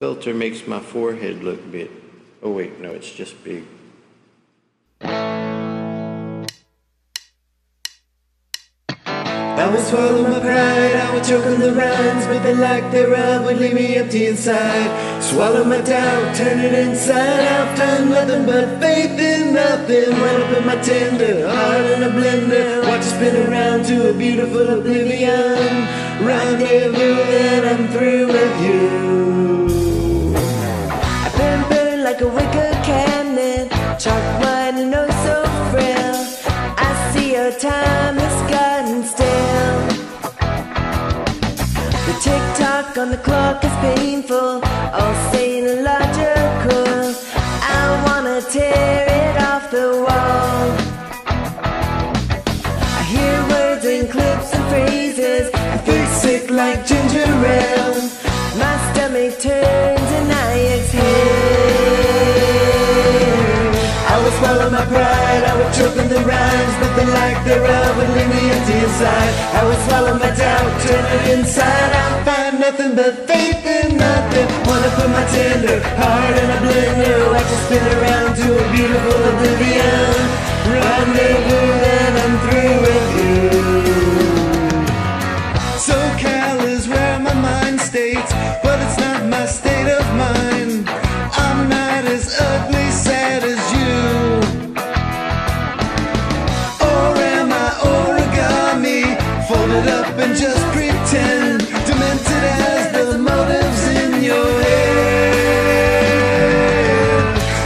Filter makes my forehead look big. Oh wait, no, it's just big. I would swallow my pride, I would choke on the rhymes, but the lack thereof would leave me empty inside. Swallow my doubt, turn it inside out, find nothing but faith in nothing. Went up in my tender heart in a blender, watch it spin around to a beautiful oblivion. Rendezvous, and tick tock on the clock is painful, all sane and logical. I wanna tear it off the wall. I hear words and clips and phrases. I feel sick like ginger ale. My stomach turns and I exhale. I would swallow my pride, I would choke on the rhymes, but the lack thereof would leave me I would swallow my doubt, turn it inside out, find nothing but faith in nothing. Wanna put my tender heart in a blender, watch it spin around to a beautiful oblivion. Just pretend. Demented as the motives in your head.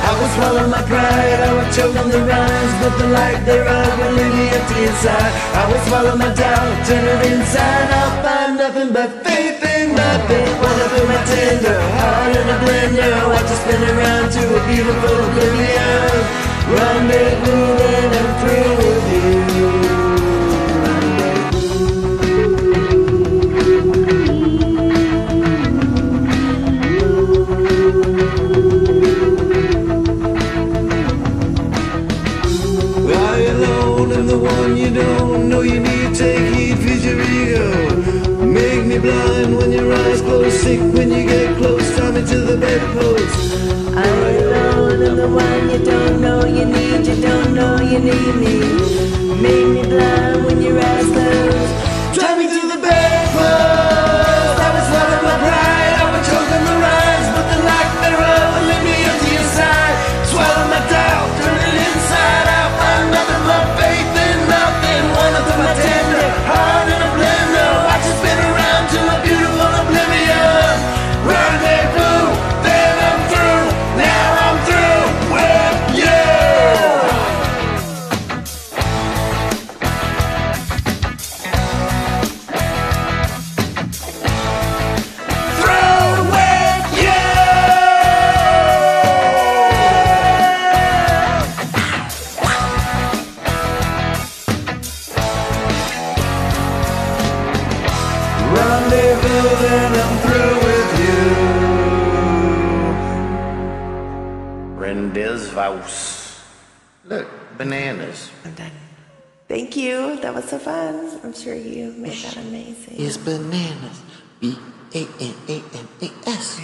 I would swallow my pride, I would choke on the rhymes, but the light thereof would leave me empty inside. I would swallow my doubt, turn it inside. I'll find nothing but faith in nothing. One up in my tender heart in a blender, watch it spin around to a beautiful oblivion. Rendezvous, and I'm and the one you don't know you need. Take heed feed your ego Make me blind. When your eyes close Sick when you get close. Tie me to the bedpost. I'm alone and the one you don't know you need, you don't know you need me. Rendezvous and I'm through with you. Rendezvous. Look, bananas. I'm done. Thank you. That was so fun. I'm sure you made that amazing. It's bananas. B A N A N A S.